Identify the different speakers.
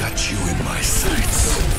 Speaker 1: Got you in my sights.